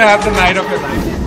to have the night of your life.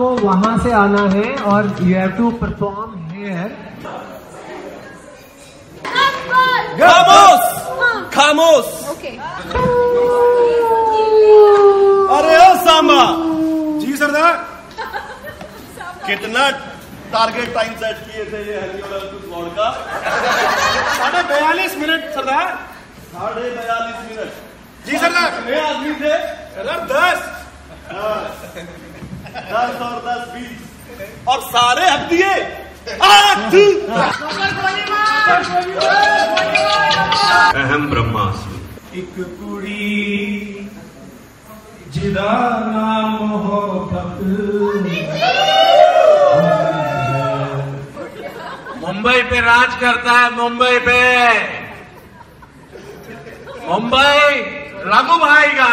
आपको वहाँ से आना है और you have to perform here खामोश! हाँ। खामोश! अरे ओ जी सरदार। कितना टारगेट टाइम सेट किए थे ये का? साढ़े बयालीस मिनट सरदार। साढ़े बयालीस मिनट जी सरदार। कितने आदमी थे? सरदार दस। हाँ। दस और दस बीस। और सारे हक दिए। अहम ब्रह्मास्मि। एक कुड़ी जिदा नाम मुंबई पे राज करता है मुंबई पे। मुंबई रघु भाई का।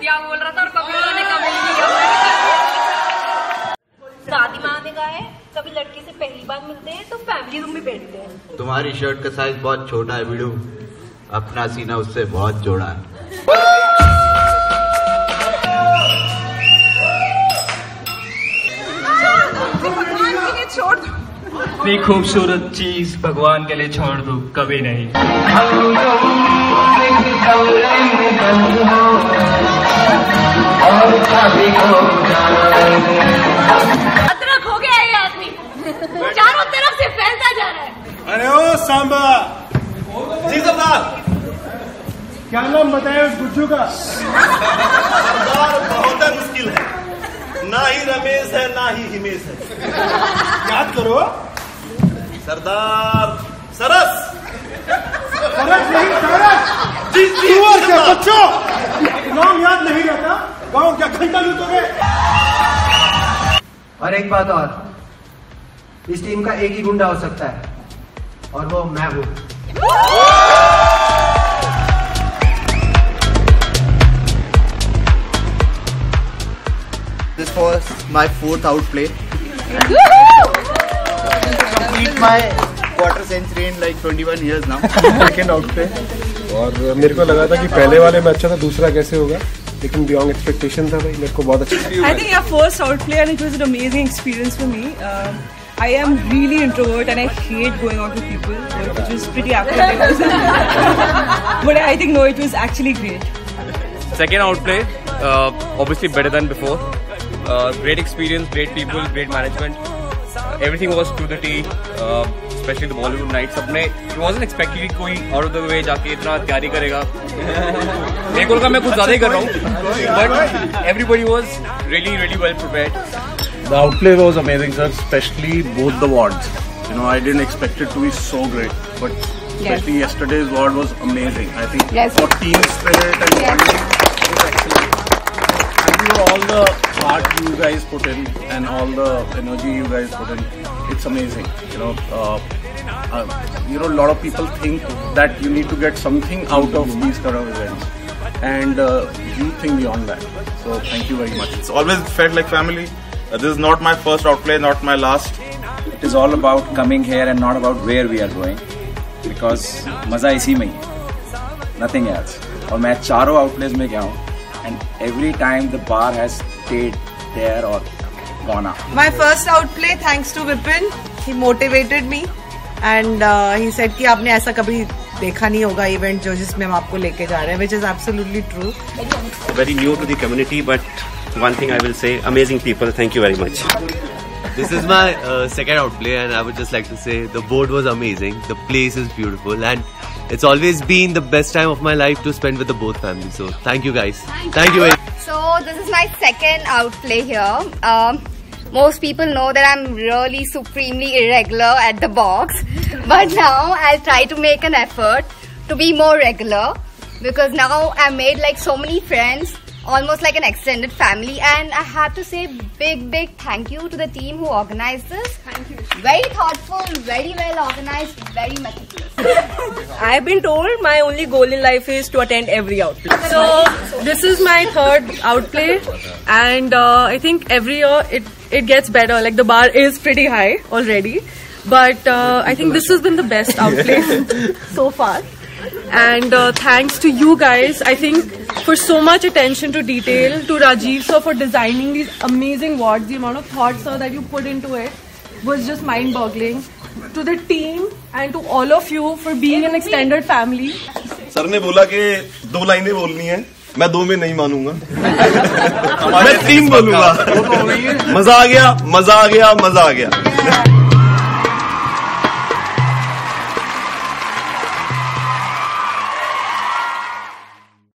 कुतिया बोल रहा था और कभी उन्होंने कभी नहीं किया। दादी माँ ने कहा है कभी लड़के से पहली बार मिलते हैं तो फैमिली रूम में बैठते हैं। तुम्हारी शर्ट का साइज़ बहुत छोटा है बिड़ू अपना सीना उससे बहुत जोड़ा है। इतनी खूबसूरत चीज़ भगवान के लिए छोड़ दो कभी नहीं। अदरक हो गया ये आदमी। चारों तरफ़ से फैलता जा रहा है। अरे ओ सांबा। जी सरदार। क्या नाम बताए उस गुज्जू का? सरदार बहुत मुश्किल है। ना ही रमेश है ना ही हिमेश है। याद करो। सरदार सरस। सरस नहीं सरस। जी जी के। बच्चों नाम याद नहीं रहता गाँव क्या घंटा लूटोगे? और एक बात और। इस टीम का एक ही गुंडा हो सकता है और वो मैं हूँ। This was my fourth outplay. Complete my quarter century in like 21 years now. Out पे और मेरे को लगा था कि पहले वाले में अच्छा था दूसरा कैसे होगा? लेकिन बियॉन्ड एक्सपेक्टेशन था भाई मेरे को बहुत अच्छा I think our first outplay and it was an amazing experience for me. Um, I am really introvert and I hate going out with people, which was pretty apprehensive. but I think no, it was actually great. Second outplay, uh, obviously better than before. Uh, great experience, great people, great management. Uh, everything was to the T, uh, especially the Bollywood nights. अपने it wasn't expected कि कोई out of the way जाके इतना तैयारी करेगा. मेरे को मैं कुछ ज़्यादा ही कर रहा हूँ, but everybody was really really well prepared. The outplay was amazing, sir, especially both the wards. You know, I didn't expect it to be so great, but especially yesterday's ward was amazing. I think Yes. for team spirit and yes. bonding was excellent. And you know, all the heart you guys put in and all the energy you guys put in, it's amazing. You know, uh, uh, you know, a lot of people think that you need to get something out of these kind of events, and uh, you think beyond that. So thank you very much. It's always felt like family. Uh, this is not my first outplay, not my last. It is all about coming here and not about where we are going because मजा इसी में ही nothing else और मैं चारों outlets में गया हूँ and every time the bar has stayed there or gone up. My first outplay, thanks to Vipin, he motivated me and uh, he said कि आपने ऐसा कभी देखा नहीं होगा इवेंट जो जिसमें हम आपको लेके जा रहे हैं which is absolutely true. very new to the community, but one thing I will say, amazing people. Thank you very much. This is my uh, second outplay, and I would just like to say the board was amazing. The place is beautiful, and it's always been the best time of my life to spend with the both families. So thank you guys. Thank you very So this is my second outplay here. Um, most people know that I'm really supremely irregular at the box, but now I'll try to make an effort to be more regular because now I made like so many friends almost like an extended family. And I have to say big, big thank you to the team who organized this. Thank you. Very thoughtful, very well organized, very meticulous. I've been told my only goal in life is to attend every outplay. So this is my third outplay, and uh, I think every year it it gets better. Like the bar is pretty high already, but uh, I think this has been the best outplay so far. And uh, thanks to you guys, I think for so much attention to detail, to Rajiv sir for designing these amazing wards, the amount of thought sir that you put into it was just mind-boggling. To the team and to all of you for being an extended family. Sir ने बोला कि दो लाइनें बोलनी है मैं दो में नहीं मानूंगा मैं तीन बोलूंगा मजा आ गया मजा आ गया मजा आ गया